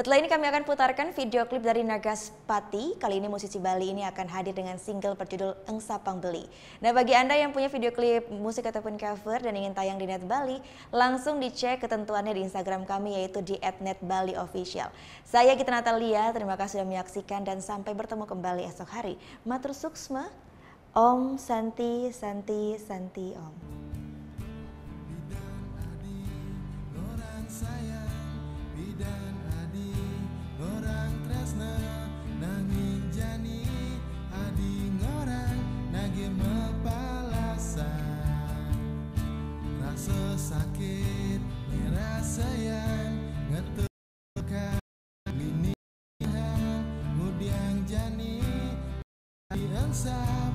Setelah ini kami akan putarkan video klip dari Nagas Pati. Kali ini musisi Bali ini akan hadir dengan single berjudul Engsapang Beli. Nah bagi Anda yang punya video klip musik ataupun cover dan ingin tayang di Net Bali, langsung dicek ketentuannya di Instagram kami yaitu di @netbaliofficial. Saya Gita Natalia, terima kasih sudah menyaksikan dan sampai bertemu kembali esok hari. Matur suksma, Om Santi Santi Santi Om. sakit inside.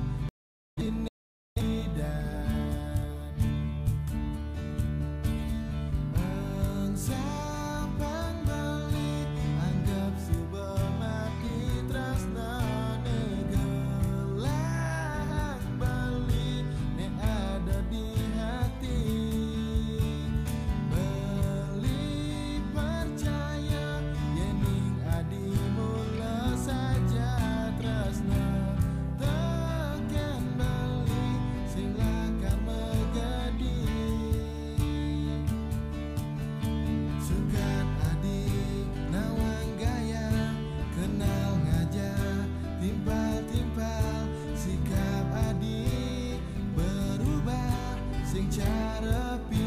gotta be